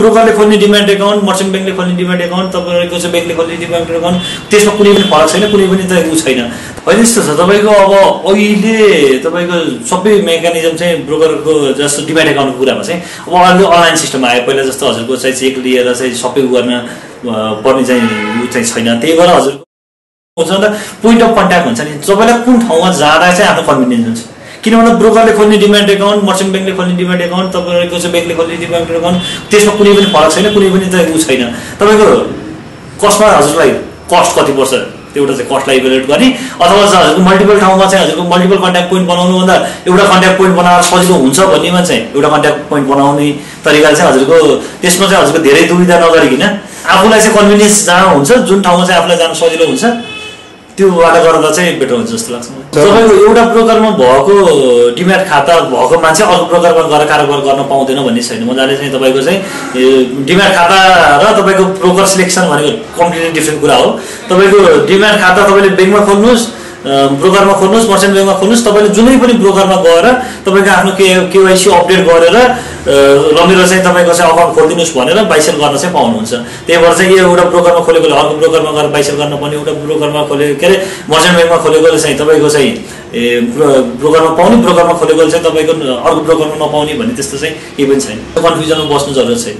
ब्रोकरले खोल्ने demand account merchant ब्याङ्कले खोल्ने डिमान्ड एकाउन्ट तपाईँको चाहिँ ब्याङ्कले खोल्ने डिमान्ड एकाउन्ट त्यसमा कुनै पनि फरक छैन कुनै पनि त ऊ छैन। होइन यस्तो छ तपाईँको अब अहिले तपाईँको सबै मेकानिजम चाहिँ ब्रोकरको जस्तो डिमान्ड एकाउन्टको कुरामा चाहिँ अब अहिले अनलाइन सिस्टम आयो पहिला जस्तो हजुरको चाहिँ चेक लिएर चाहिँ सबै उ गर्न पर्ने चाहिँ ऊ चाहिँ छैन। त्यही भएर हजुरको पोइन्ट अफ कन्ट्याक्ट हुन्छ नि। तपाईँलाई कुन ठाउँमा जाँदा चाहिँ आफ्नो कन्भिनियन्स हुन्छ। किनभने ब्रोकरले खोल्ने डिमान्ड एकाउन्ट मर्चेन्ट ब्याङ्कले खोल्ने डिमान्ड एकाउन्ट तपाईँको चाहिँ ब्याङ्कले खोल्ने डिमान्ड एकाउन्ट त्यसमा कुनै पनि फरक छैन कुनै पनि त ऊ छैन। तपाईँको कस्टमा हजुरलाई कस्ट कति पर्छ त्यो एउटा चाहिँ कस्टलाई इभेलुएट गर्ने अथवा चाहिँ हजुरको मल्टिपल ठाउँमा चाहिँ हजुरको मल्टिपल कन्ट्याक्ट पोइन्ट बनाउनुभन्दा एउटा कन्ट्याक्ट पोइन्ट बनाएर सजिलो हुन्छ भन्नेमा चाहिँ एउटा कन्ट्याक्ट पोइन्ट बनाउने तरिका चाहिँ हजुरको त्यसमा चाहिँ हजुरको धेरै दुविधा नगरिकन आफूलाई चाहिँ कन्भिनियन्स जहाँ हुन्छ जुन ठाउँमा चाहिँ आफूलाई जानु सजिलो हुन्छ त्योबाट गर्दा चाहिँ बेटर हुन्छ जस्तो लाग्छ तपाईँको एउटा ब्रोकरमा भएको डिम्याट खाता भएको मान्छे अर्को ब्रोकरमा गएर कारोबार गर्न पाउँदैन भन्ने छैन। मजाले चाहिँ तपाईँको चाहिँ डिम्याट खाता र तपाईँको ब्रोकर सिलेक्सन भनेको कम्प्लिटली डिफ्रेन्ट कुरा हो। तपाईँको डिम्याट खाता तपाईँले ब्याङ्कमा खोल्नुहोस् ब्रोकरमा खोल्नुहोस् मर्चेन्ट ब्याङ्कमा खोल्नुहोस् तपाईँले जुनै पनि ब्रोकरमा गएर तपाईँको आफ्नो के केवाइसी अपडेट गरेर अ, रमेर चाहिँ तपाईँको चाहिँ अकाउन्ट खोलिदिनुहोस् भनेर बाइसेल गर्न चाहिँ पाउनुहुन्छ। त्यही भएर चाहिँ एउटा ब्रोकरमा खोलेकोले अर्को ब्रोकरमा गएर बाइसेल गर्न पर्ने एउटा ब्रोकरमा खोले के अरे मर्चेन्ट ब्याङ्कमा खोलेकोले चाहिँ तपाईँको चाहिँ ए ब्रो- ब्रोकरमा पाउने ब्रोकरमा खोलेकोले चाहिँ तपाईँको अर्को ब्रोकरमा नपाउने भन्ने त्यस्तो चाहिँ केही पनि छैन। कन्फ्युजनमा बस्नु जरुरत छैन।